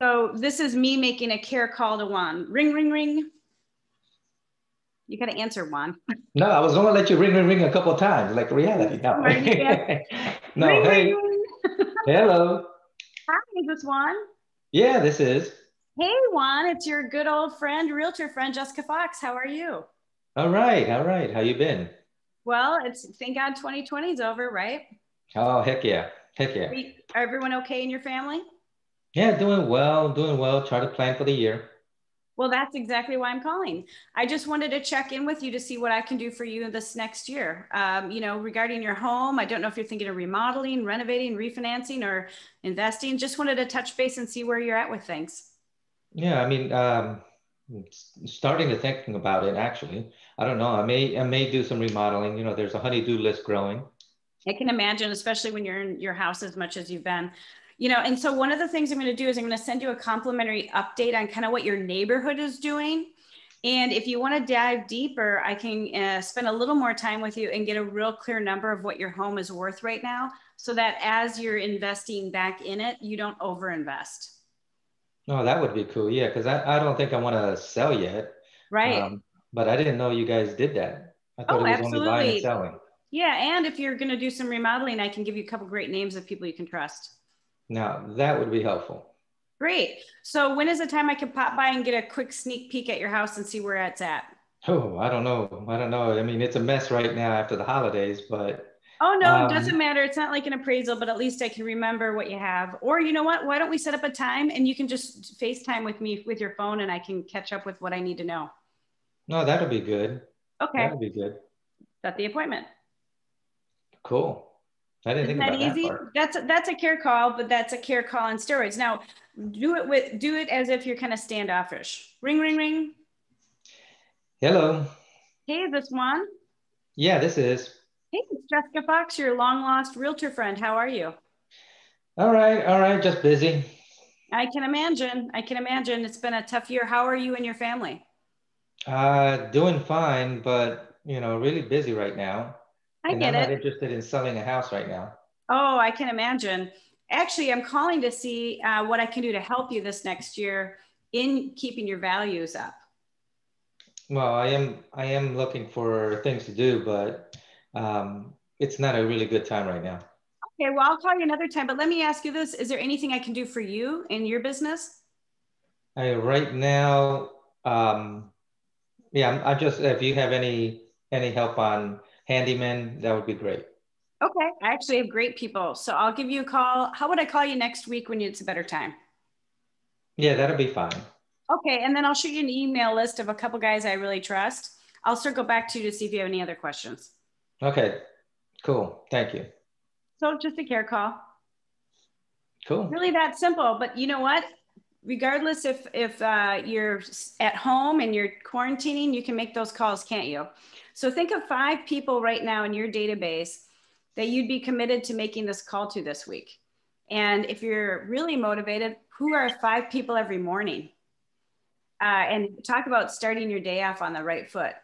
So this is me making a care call to Juan. Ring, ring, ring. You got to answer Juan. No, I was going to let you ring, ring, ring a couple of times, like reality. No, no ring, hey. ring. Hello. Hi, is this Juan? Yeah, this is. Hey, Juan, it's your good old friend, realtor friend, Jessica Fox. How are you? All right, all right. How you been? Well, it's thank God 2020 is over, right? Oh, heck yeah. Heck yeah. Are everyone okay in your family? Yeah, doing well, doing well. Try to plan for the year. Well, that's exactly why I'm calling. I just wanted to check in with you to see what I can do for you this next year. Um, you know, regarding your home, I don't know if you're thinking of remodeling, renovating, refinancing, or investing. Just wanted to touch base and see where you're at with things. Yeah, I mean, um, starting to thinking about it actually. I don't know. I may I may do some remodeling. You know, there's a honey-do list growing. I can imagine, especially when you're in your house as much as you've been you know and so one of the things i'm going to do is i'm going to send you a complimentary update on kind of what your neighborhood is doing and if you want to dive deeper i can uh, spend a little more time with you and get a real clear number of what your home is worth right now so that as you're investing back in it you don't overinvest Oh, that would be cool. Yeah, because I, I don't think I want to sell yet. Right. Um, but I didn't know you guys did that. I thought oh, it was absolutely. only buying and selling. Yeah, and if you're going to do some remodeling, I can give you a couple great names of people you can trust. Now, that would be helpful. Great. So when is the time I can pop by and get a quick sneak peek at your house and see where it's at? Oh, I don't know. I don't know. I mean, it's a mess right now after the holidays, but. Oh, no, um, it doesn't matter. It's not like an appraisal, but at least I can remember what you have. Or you know what? Why don't we set up a time and you can just FaceTime with me with your phone and I can catch up with what I need to know. No, that'll be good. Okay. That'll be good. Set the appointment. Cool. I didn't Isn't think that easy? that. That's a, that's a care call, but that's a care call on steroids. Now, do it with do it as if you're kind of standoffish. Ring, ring, ring. Hello. Hey, is this Juan? Yeah, this is. Hey, it's Jessica Fox, your long lost realtor friend. How are you? All right, all right, just busy. I can imagine. I can imagine. It's been a tough year. How are you and your family? Uh, doing fine, but you know, really busy right now. I and get I'm it. not interested in selling a house right now. Oh, I can imagine. Actually, I'm calling to see uh, what I can do to help you this next year in keeping your values up. Well, I am I am looking for things to do, but um, it's not a really good time right now. Okay, well, I'll call you another time. But let me ask you this: Is there anything I can do for you in your business? I, right now, um, yeah, I'm just if you have any any help on handyman, that would be great. Okay, I actually have great people. So I'll give you a call. How would I call you next week when it's a better time? Yeah, that'll be fine. Okay, and then I'll shoot you an email list of a couple guys I really trust. I'll circle back to you to see if you have any other questions. Okay, cool. Thank you. So just a care call. Cool. Really that simple. But you know what? Regardless if if uh, you're at home and you're quarantining, you can make those calls, can't you? So think of five people right now in your database that you'd be committed to making this call to this week. And if you're really motivated, who are five people every morning? Uh, and talk about starting your day off on the right foot.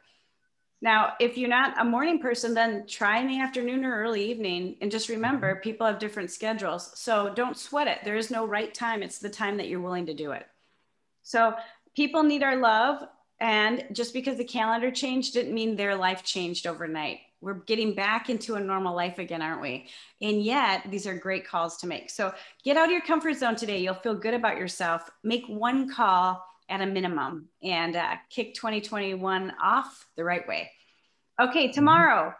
Now, if you're not a morning person, then try in the afternoon or early evening. And just remember, mm-hmm. people have different schedules. So don't sweat it. There is no right time. It's the time that you're willing to do it. So people need our love. And just because the calendar changed didn't mean their life changed overnight. We're getting back into a normal life again, aren't we? And yet, these are great calls to make. So get out of your comfort zone today. You'll feel good about yourself. Make one call at a minimum and uh, kick 2021 off the right way. Okay, mm-hmm. tomorrow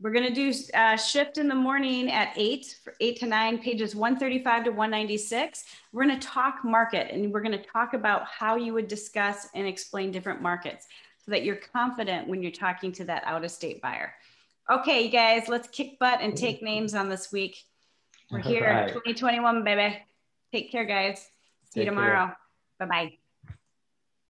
we're going to do a uh, shift in the morning at 8, 8 to 9, pages 135 to 196. We're going to talk market and we're going to talk about how you would discuss and explain different markets so that you're confident when you're talking to that out of state buyer. Okay, you guys, let's kick butt and take names on this week. We're here right. 2021, baby. Take care, guys. See take you tomorrow. Bye bye.